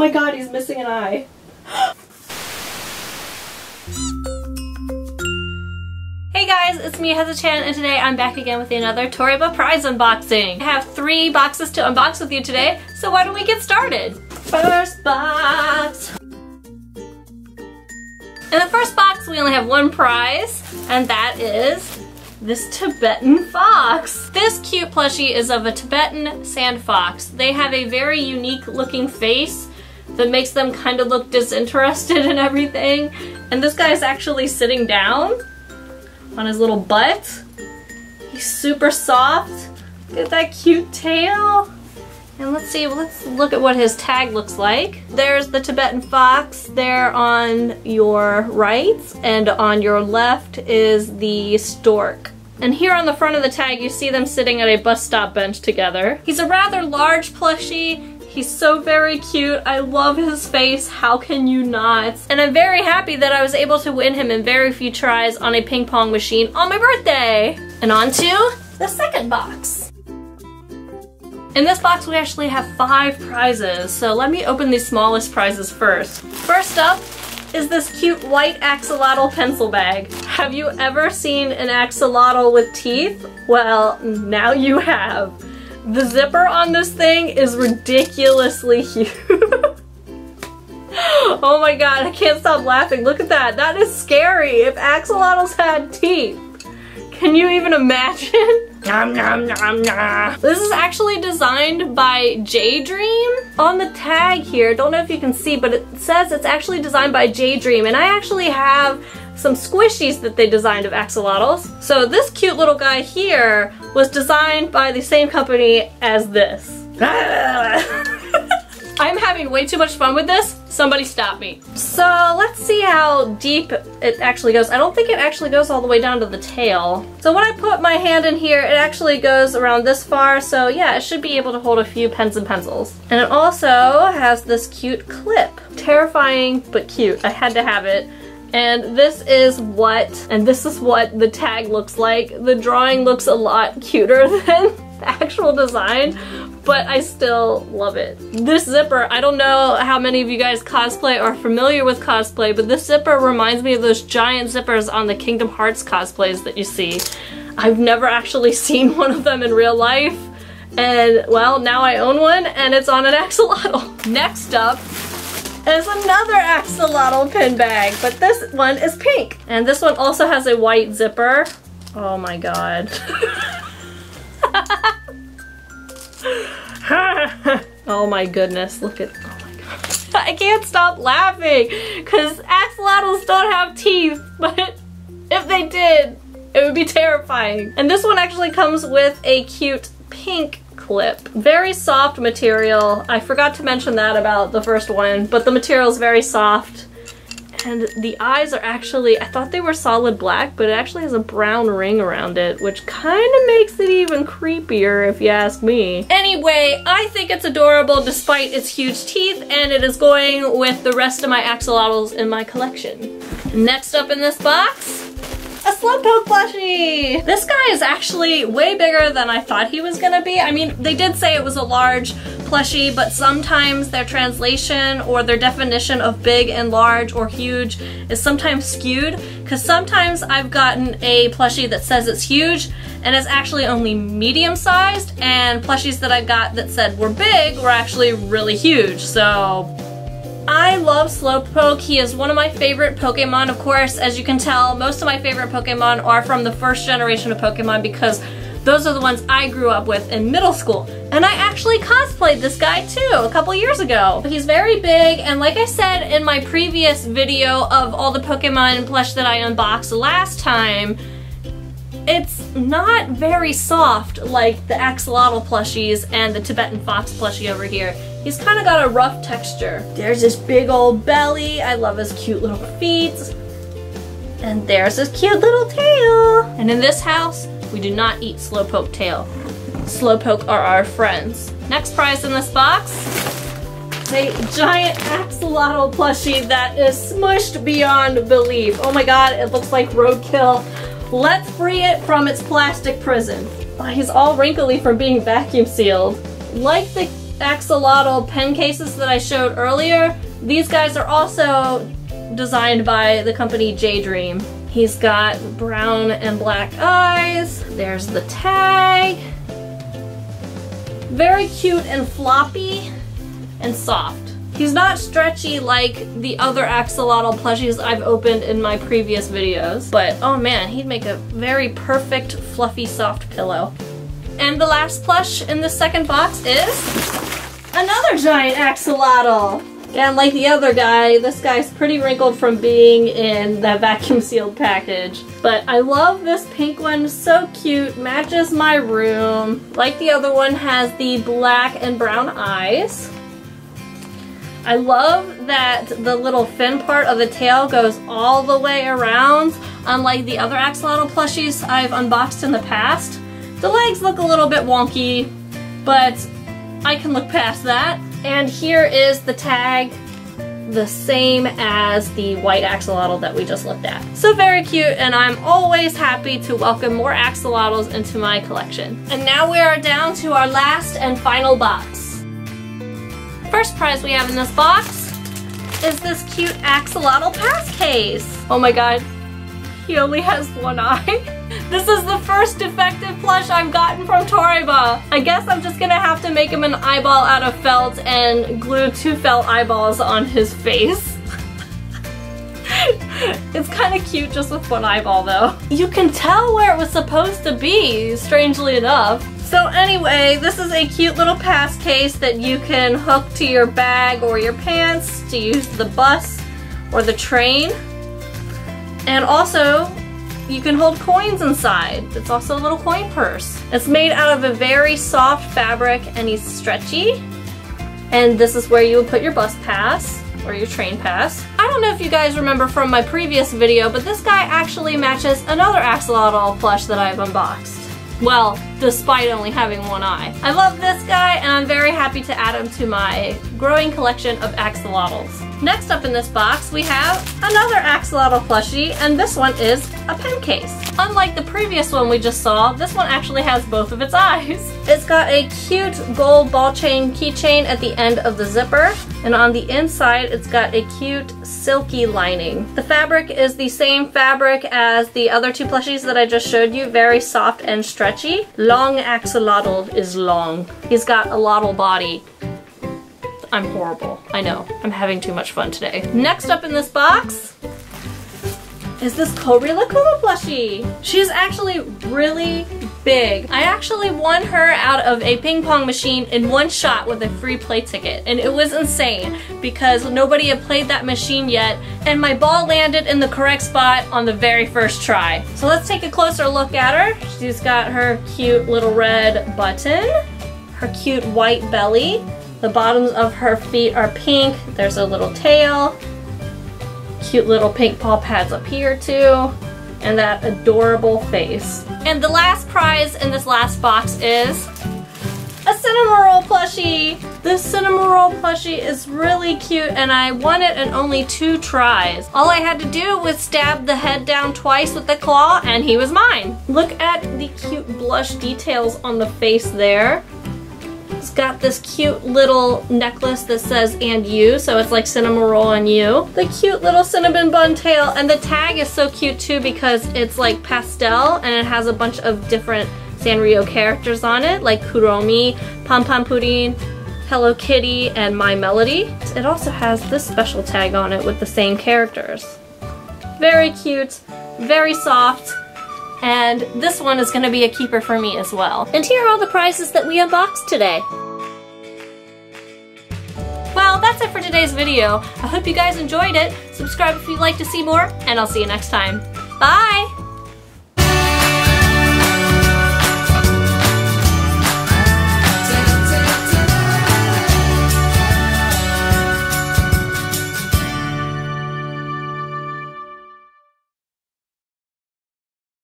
my god, he's missing an eye. Hey guys, it's me, Heza-chan, and today I'm back again with another Toreba prize unboxing. I have three boxes to unbox with you today, so why don't we get started? First box! In the first box, we only have one prize, and that is this Tibetan fox. This cute plushie is of a Tibetan sand fox. They have a very unique looking face that makes them kind of look disinterested in everything. And this guy is actually sitting down on his little butt. He's super soft. Look at that cute tail. And let's see, let's look at what his tag looks like. There's the Tibetan fox there on your right, and on your left is the stork. And here on the front of the tag, you see them sitting at a bus stop bench together. He's a rather large plushie. He's so very cute. I love his face. How can you not? And I'm very happy that I was able to win him in very few tries on a ping pong machine on my birthday. And on to the second box. In this box we actually have five prizes, so let me open the smallest prizes first. First up is this cute white axolotl pencil bag. Have you ever seen an axolotl with teeth? Well, now you have. The zipper on this thing is ridiculously huge. oh my god, I can't stop laughing. Look at that. That is scary if axolotls had teeth. Can you even imagine? Nom, nom, nom, nom. This is actually designed by J-Dream. On the tag here, don't know if you can see, but it says it's actually designed by J-Dream, and I actually have some squishies that they designed of axolotls. So this cute little guy here was designed by the same company as this. I'm having way too much fun with this. Somebody stop me. So let's see how deep it actually goes. I don't think it actually goes all the way down to the tail. So when I put my hand in here, it actually goes around this far. So yeah, it should be able to hold a few pens and pencils. And it also has this cute clip. Terrifying, but cute. I had to have it. And this is what, and this is what the tag looks like. The drawing looks a lot cuter than the actual design, but I still love it. This zipper, I don't know how many of you guys cosplay or are familiar with cosplay, but this zipper reminds me of those giant zippers on the Kingdom Hearts cosplays that you see. I've never actually seen one of them in real life, and well, now I own one, and it's on an axolotl. Next up is another axolotl pin bag, but this one is pink. And this one also has a white zipper. Oh my god. oh my goodness, look at, oh my god. I can't stop laughing because axolotls don't have teeth, but if they did, it would be terrifying. And this one actually comes with a cute pink clip. Very soft material. I forgot to mention that about the first one, but the material is very soft. And the eyes are actually, I thought they were solid black, but it actually has a brown ring around it, which kind of makes it even creepier if you ask me. Anyway, I think it's adorable despite its huge teeth, and it is going with the rest of my axolotls in my collection. Next up in this box, a Slowpoke plushie! This guy is actually way bigger than I thought he was gonna be. I mean, they did say it was a large plushie, but sometimes their translation or their definition of big and large or huge is sometimes skewed, because sometimes I've gotten a plushie that says it's huge, and it's actually only medium sized, and plushies that I got that said were big were actually really huge, so I love Slowpoke. He is one of my favorite Pokemon. Of course, as you can tell, most of my favorite Pokemon are from the first generation of Pokemon because those are the ones I grew up with in middle school. And I actually cosplayed this guy too a couple years ago. He's very big and like I said in my previous video of all the Pokemon plush that I unboxed last time, it's not very soft like the axolotl plushies and the Tibetan fox plushie over here. He's kind of got a rough texture. There's this big old belly. I love his cute little feet. And there's his cute little tail. And in this house, we do not eat slowpoke tail. Slowpoke are our friends. Next prize in this box a giant axolotl plushie that is smushed beyond belief. Oh my god, it looks like roadkill. Let's free it from its plastic prison. Oh, he's all wrinkly from being vacuum sealed. Like the axolotl pen cases that I showed earlier, these guys are also designed by the company J-Dream. He's got brown and black eyes. There's the tag. Very cute and floppy and soft. He's not stretchy like the other axolotl plushies I've opened in my previous videos, but oh man, he'd make a very perfect fluffy soft pillow. And the last plush in the second box is another giant axolotl. And like the other guy, this guy's pretty wrinkled from being in that vacuum sealed package. But I love this pink one, so cute, matches my room. Like the other one, has the black and brown eyes. I love that the little fin part of the tail goes all the way around, unlike the other axolotl plushies I've unboxed in the past. The legs look a little bit wonky, but I can look past that. And here is the tag, the same as the white axolotl that we just looked at. So very cute, and I'm always happy to welcome more axolotls into my collection. And now we are down to our last and final box. First prize we have in this box is this cute axolotl pass case. Oh my god, he only has one eye. This is the first defective plush I've gotten from Toreba. I guess I'm just gonna have to make him an eyeball out of felt and glue two felt eyeballs on his face. it's kind of cute just with one eyeball though. You can tell where it was supposed to be, strangely enough. So anyway, this is a cute little pass case that you can hook to your bag or your pants to use the bus or the train. And also, you can hold coins inside. It's also a little coin purse. It's made out of a very soft fabric and it's stretchy. And this is where you would put your bus pass or your train pass. I don't know if you guys remember from my previous video, but this guy actually matches another axolotl plush that I've unboxed. Well, despite only having one eye. I love this guy and I'm very happy to add him to my growing collection of axolotls. Next up in this box, we have another axolotl plushie, and this one is a pen case. Unlike the previous one we just saw, this one actually has both of its eyes. It's got a cute gold ball chain keychain at the end of the zipper, and on the inside it's got a cute silky lining. The fabric is the same fabric as the other two plushies that I just showed you, very soft and stretchy. Long axolotl is long. He's got a lotl body I'm horrible. I know. I'm having too much fun today. Next up in this box is this Korilakkuma plushie. She's actually really big. I actually won her out of a ping pong machine in one shot with a free play ticket and it was insane because nobody had played that machine yet and my ball landed in the correct spot on the very first try. So let's take a closer look at her. She's got her cute little red button, her cute white belly, the bottoms of her feet are pink. There's a little tail. Cute little pink paw pads up here too. And that adorable face. And the last prize in this last box is a Cinnamoroll plushie. This Cinnamoroll plushie is really cute and I won it in only two tries. All I had to do was stab the head down twice with the claw and he was mine. Look at the cute blush details on the face there. It's got this cute little necklace that says and you, so it's like cinnamon roll and you. The cute little cinnamon bun tail, and the tag is so cute too because it's like pastel and it has a bunch of different Sanrio characters on it, like Kuromi, Pom Pom Pudding, Hello Kitty, and My Melody. It also has this special tag on it with the same characters. Very cute, very soft, and this one is going to be a keeper for me as well. And here are all the prizes that we unboxed today. Well, that's it for today's video. I hope you guys enjoyed it. Subscribe if you'd like to see more, and I'll see you next time. Bye!